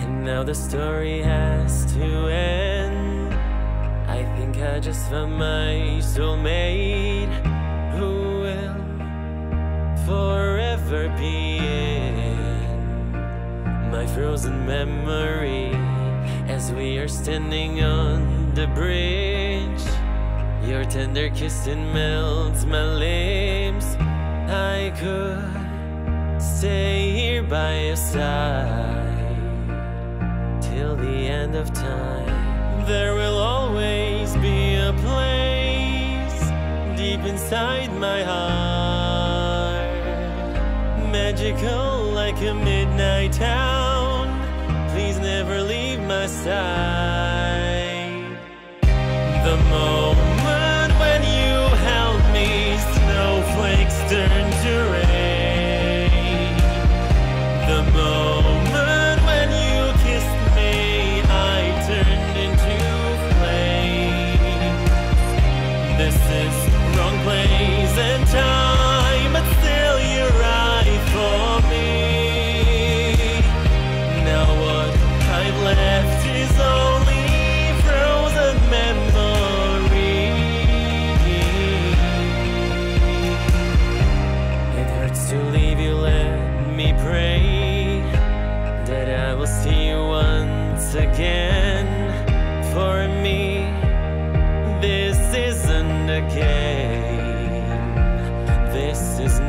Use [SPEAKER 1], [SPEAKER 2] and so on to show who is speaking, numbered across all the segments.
[SPEAKER 1] And now the story has to end. I think I just found my soulmate who will forever be in my frozen memory as we are standing on the bridge. Your tender kissing melts my lips. I could stay here by your side end of time. There will always be a place deep inside my heart, magical like a midnight town. Please never leave my side. The moment and time, but still you're right for me. Now what I've left is only frozen memory. It hurts to leave you, let me pray that I will see you once again.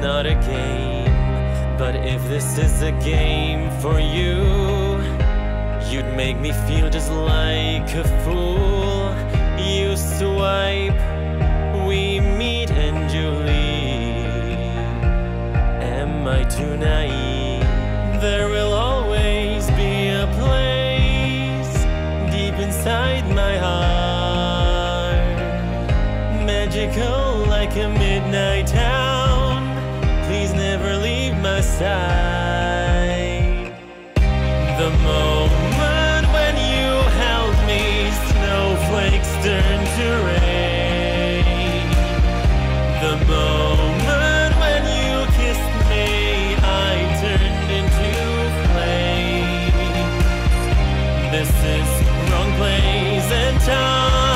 [SPEAKER 1] Not a game. But if this is a game for you, you'd make me feel just like a fool. You swipe, we meet and you leave. Am I too naive? There will always be a place deep inside my heart, magical like a midnight town. The moment when you held me, snowflakes turned to rain. The moment when you kissed me, I turned into. This is wrong place and time,